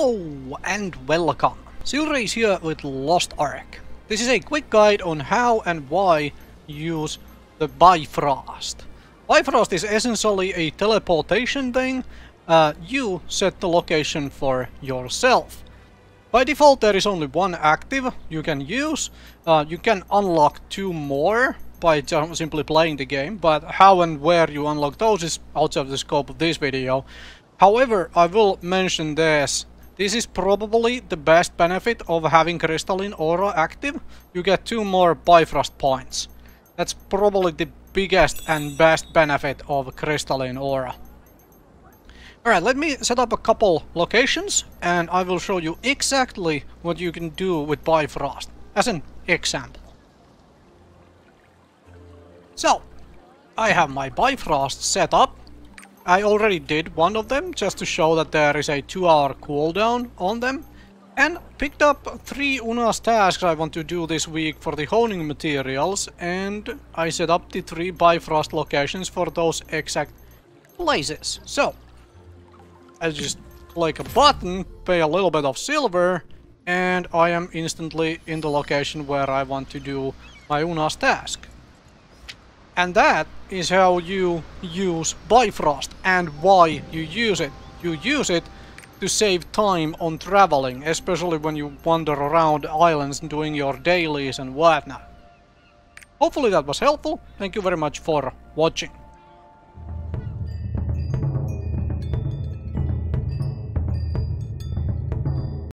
Hello and welcome! Silrace here with Lost Ark. This is a quick guide on how and why use the Bifrost. Bifrost is essentially a teleportation thing. Uh, you set the location for yourself. By default there is only one active you can use. Uh, you can unlock two more by simply playing the game, but how and where you unlock those is outside of the scope of this video. However, I will mention this. This is probably the best benefit of having Crystalline Aura active. You get two more Bifrost points. That's probably the biggest and best benefit of Crystalline Aura. Alright, let me set up a couple locations and I will show you exactly what you can do with Bifrost, as an example. So, I have my Bifrost set up I already did one of them, just to show that there is a 2 hour cooldown on them. And picked up three Una's tasks I want to do this week for the honing materials. And I set up the three Bifrost locations for those exact places. So, I just click a button, pay a little bit of silver, and I am instantly in the location where I want to do my Una's task. And that is how you use Bifrost and why you use it. You use it to save time on traveling, especially when you wander around islands doing your dailies and whatnot. Hopefully that was helpful. Thank you very much for watching.